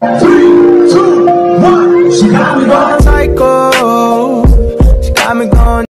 Three, two, one. She got me going psycho. She got me going